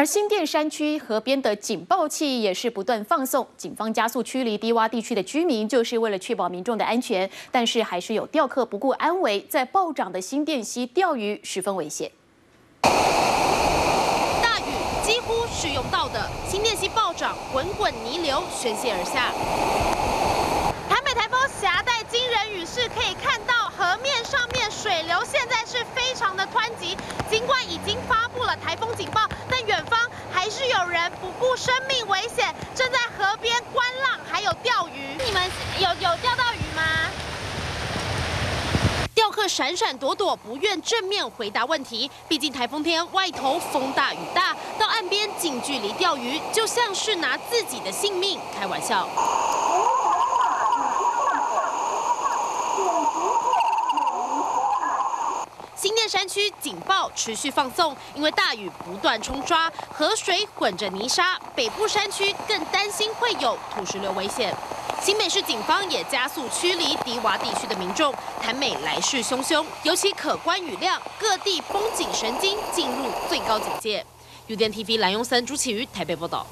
而新店山区河边的警报器也是不断放送，警方加速驱离低洼地区的居民，就是为了确保民众的安全。但是还是有钓客不顾安危，在暴涨的新店溪钓鱼，十分危险。大雨几乎是用到的，新店溪暴涨，滚滚泥流宣泄而下。台北台风携带惊人雨势，可以看到河面上面水流现在是非常的湍急。尽管已经发布了台风警报，但远方还是有人不顾生命危险，正在河边观浪，还有钓鱼。你们有有钓到鱼吗？钓客闪闪躲躲，不愿正面回答问题。毕竟台风天外头风大雨大，到岸边近距离钓鱼，就像是拿自己的性命开玩笑。新店山区警报持续放送，因为大雨不断冲刷，河水混着泥沙，北部山区更担心会有土石流危险。新北市警方也加速驱离低洼地区的民众，台美来势汹汹，尤其可观雨量，各地绷紧神经，进入最高警戒。UDN TV 蓝永森、朱启瑜台北报道。